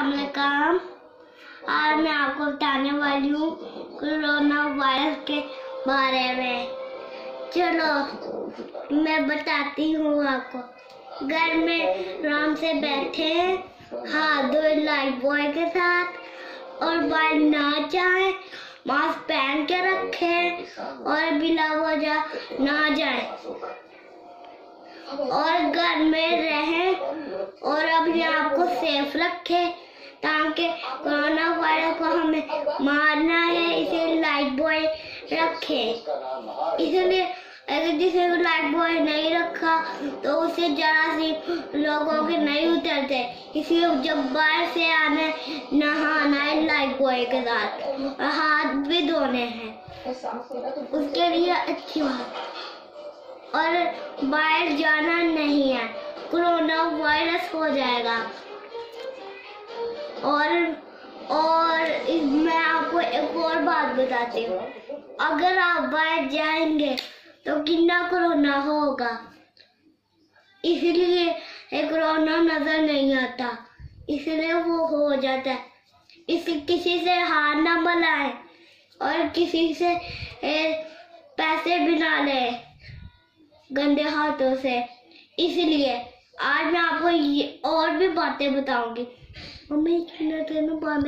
अस्सलाम आज मैं आपको बताने वाली हूँ कोरोना वायरस के बारे में। चलो, मैं बताती हूँ आपको। घर में आराम से बैठे हैं, हाथ धोए लाइफ बॉय के साथ, और बाहर ना जाए मास्क पहन के रखें और बिना वजह ना जाए। और घर में रहें, और अपने आप को सेफ़ रखें। ताकि कोरोना वायरस को हमें मारना है, इसे लाइट बॉय रखे। इसलिए अगर जिसे लाइट बॉय नहीं रखा तो उसे जरा सी लोगों के नहीं उतरते। इसलिए जब बाहर से आना, नहाना है लाइट बॉय के साथ, और हाथ भी धोने हैं। उसके लिए अच्छी बात। और बाहर जाना नहीं है। कोरोना वायरस हो जाएगा। और और मैं आपको एक और बात बताती हूँ। अगर आप बाहर जाएँगे तो कितना कोरोना होगा? इसलिए कोरोना नज़र नहीं आता। इसलिए वो हो जाता है। इस किसी से हार ना बनाए और किसी से पैसे भी ना ले गंदे हाथों से। इसलिए आज मैं आपको ये और भी बातें बताऊँगी। मम्मी इतने दिन बाद